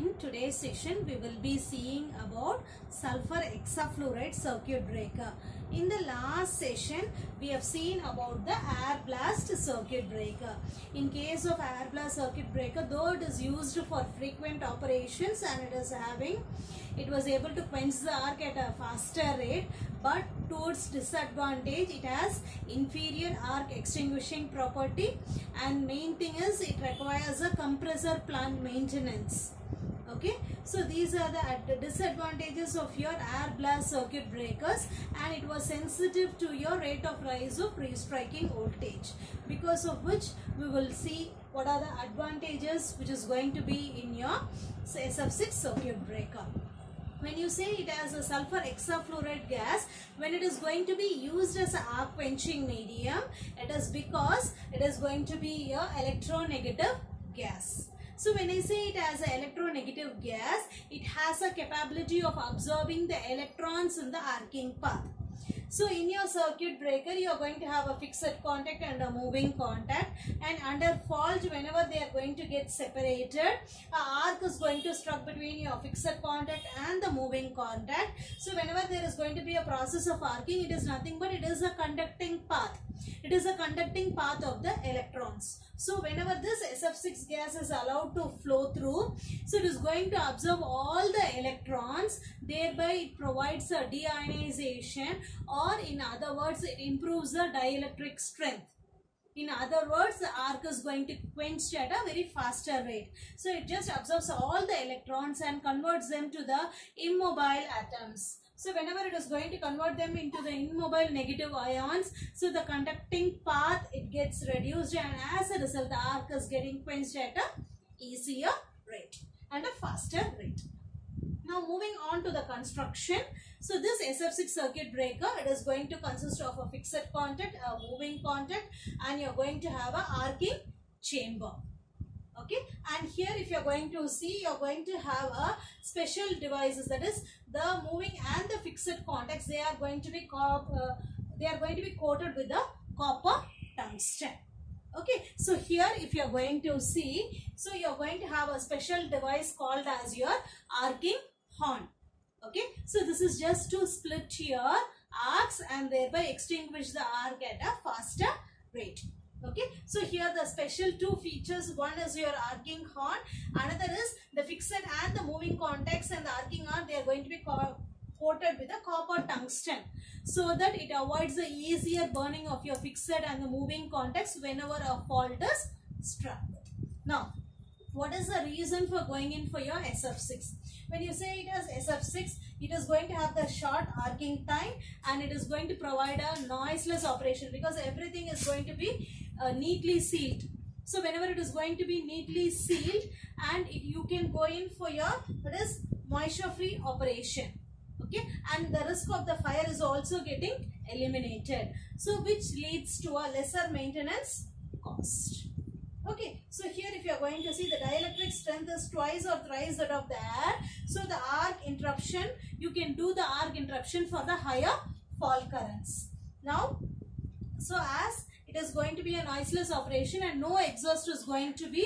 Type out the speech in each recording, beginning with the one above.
In today's session, we will be seeing about sulfur hexafluoride circuit breaker. In the last session, we have seen about the air blast circuit breaker. In case of air blast circuit breaker, though it is used for frequent operations and it is having, it was able to quench the arc at a faster rate, but to its disadvantage, it has inferior arc extinguishing property and main thing is it requires a compressor plant maintenance okay? So these are the disadvantages of your air blast circuit breakers and it was sensitive to your rate of rise of restriking voltage. Because of which we will see what are the advantages which is going to be in your SF6 circuit breaker. When you say it has a sulfur hexafluoride gas when it is going to be used as an arc quenching medium it is because it is going to be a electronegative gas so when I say it as an electronegative gas, it has a capability of absorbing the electrons in the arcing path. So in your circuit breaker, you are going to have a fixed contact and a moving contact. And under fault, whenever they are going to get separated, a arc is going to struck between your fixed contact and the moving contact. So whenever there is going to be a process of arcing, it is nothing but it is a conducting path. It is a conducting path of the electrons. So whenever this SF6 gas is allowed to flow through, so it is going to absorb all the electrons, thereby it provides a deionization or in other words, it improves the dielectric strength. In other words, the arc is going to quench at a very faster rate. So it just absorbs all the electrons and converts them to the immobile atoms. So whenever it is going to convert them into the immobile negative ions, so the conducting path it gets reduced and as a result the arc is getting quenched at a easier rate and a faster rate. Now moving on to the construction. So this SF6 circuit breaker, it is going to consist of a fixed contact, a moving contact and you're going to have a arcing chamber okay? And here if you're going to see you're going to have a special devices that is the moving and the fixed contacts. They are going to be uh, they are going to be coated with the copper tungsten. Okay? So here if you're going to see so you're going to have a special device called as your arcing horn. Okay? So this is just to split your arcs and thereby extinguish the arc at a faster rate okay so here the special two features. One is your arcing horn. Another is the fixed and the moving contacts and the arcing arc they are going to be coated with a copper tungsten so that it avoids the easier burning of your fixed and the moving contacts whenever a fault is struck. Now what is the reason for going in for your SF6 when you say it as SF6 it is going to have the short arcing time and it is going to provide a noiseless operation because everything is going to be uh, neatly sealed. So whenever it is going to be neatly sealed and it, you can go in for your what is moisture free operation. Okay? And the risk of the fire is also getting eliminated. So which leads to a lesser maintenance cost. Okay? So here if you are going to see the dielectric strength is twice or thrice that of the air. So the arc interruption you can do the arc interruption for the higher fault currents. Now so as it is going to be a noiseless operation and no exhaust is going to be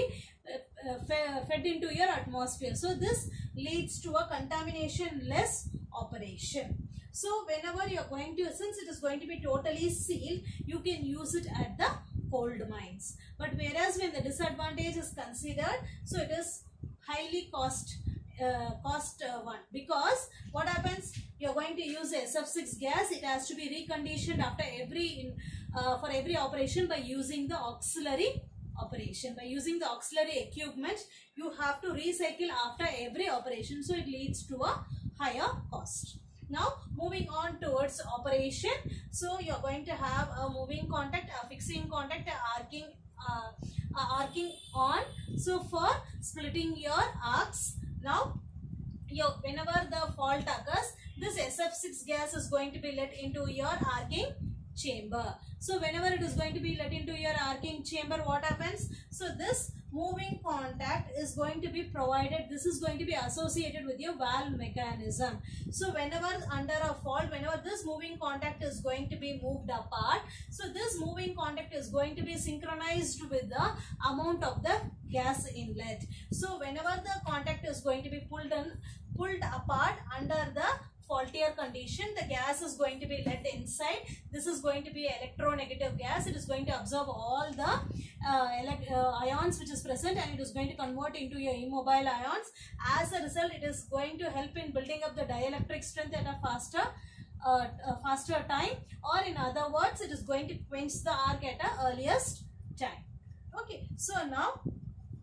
uh, uh, fed into your atmosphere. So this leads to a contamination less operation. So whenever you are going to since it is going to be totally sealed you can use it at the cold mines. But whereas when the disadvantage is considered so it is highly cost uh, cost uh, one. Because what happens you're going to use a SF6 gas it has to be reconditioned after every in, uh, for every operation by using the auxiliary operation. By using the auxiliary equipment you have to recycle after every operation so it leads to a higher cost. Now moving on towards operation. So you're going to have a moving contact a fixing contact a arcing uh, a arcing horn. So for splitting your arcs now your whenever the fault occurs this SF6 gas is going to be let into your arcing chamber. So whenever it is going to be let into your arcing chamber what happens? So this moving contact is going to be provided. This is going to be associated with your valve mechanism. So whenever under a fault whenever this moving contact is going to be moved apart so this moving contact is going to be synchronized with the amount of the gas inlet. So whenever the contact is going to be pulled in pulled apart under the faultier condition the gas is going to be let inside. This is going to be electronegative gas. It is going to absorb all the uh, uh, ions which is present and it is going to convert into your immobile ions. As a result it is going to help in building up the dielectric strength at a faster uh, faster time. Or in other words it is going to quench the arc at a earliest time. Okay so now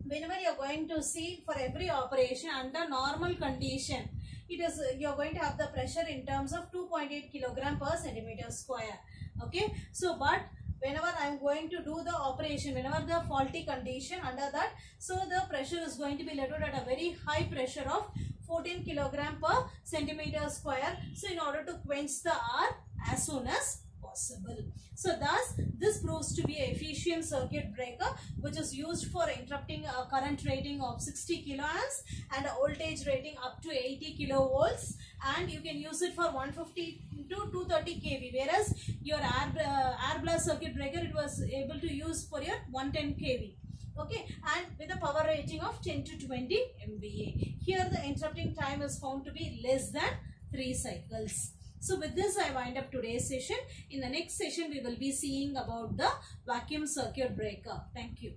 whenever you are going to see for every operation under normal condition it is you are going to have the pressure in terms of 2.8 kilogram per centimeter square okay so but whenever I am going to do the operation, whenever the faulty condition under that, so the pressure is going to be leveled at a very high pressure of 14 kilogram per centimeter square. So in order to quench the arc as soon as possible. So thus this proves to be a efficient circuit breaker which is used for interrupting a current rating of 60 kiloamps and a voltage rating up to 80 kilovolts and you can use it for 150 to 230 kV whereas your air, uh, air blast circuit breaker it was able to use for your 110 kV okay and with a power rating of 10 to 20 MVA. Here the interrupting time is found to be less than 3 cycles. So with this I wind up today's session. In the next session we will be seeing about the vacuum circuit breaker. Thank you.